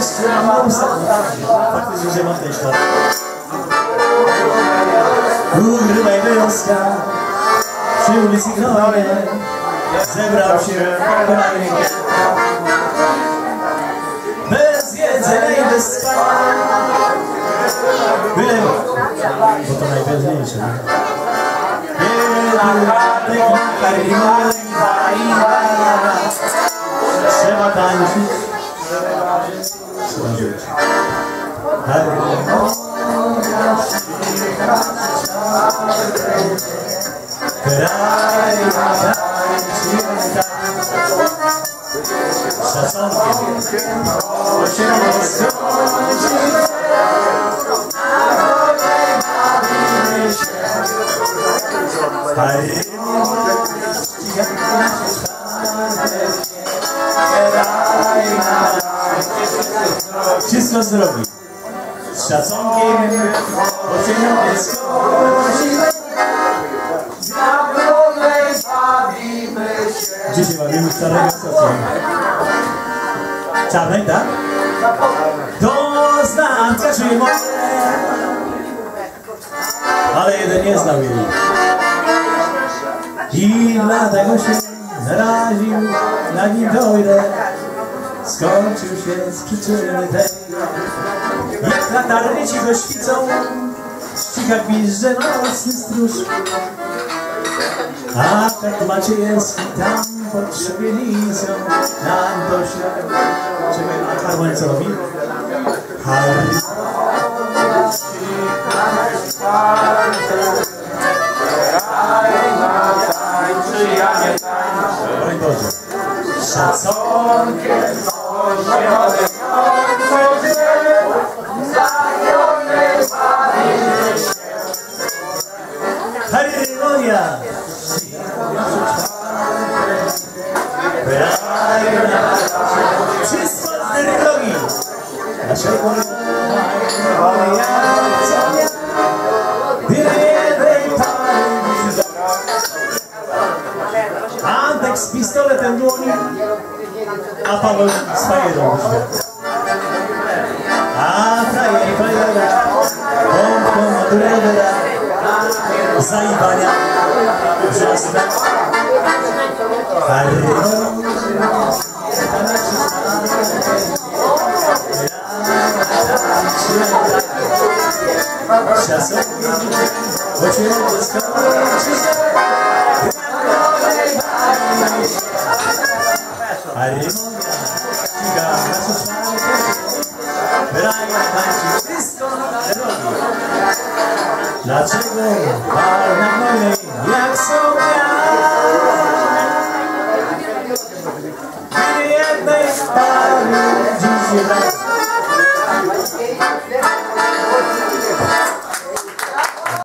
jeszcze mam. Faktycznie, że mam ten ślad. Ugrywaj wioska przy ulicy Gnoje zebrał się kraj bez jedzenia i bez spania. Byle, bo to najważniejsze. nie? Trzeba tańczyć. Wszystko zrobi. Z szacunkiem. Gdzie się bawimy? Czarnego sosu. Czarnej, tak? Do znacka czy moje Ale jeden nie znał jej. I dlatego się naraził Na nim dojdę. Skończył się z przyczyny tej. Jak latarnie ci go świcą Ściga gwizdże nocny stróż a tak macie jest i tam pod szubienicą nam się... Czekaj, a harmonia co robi? Boże. Szacunkiem! Wszystko z tej drogi! Dlaczego Antek z pistoletem dłoni, a Paweł z fajerą. A frajer, frajera, pompą madurera, zajebania, wrzasnę. Сейчас очень Dlaczego Pan na mnie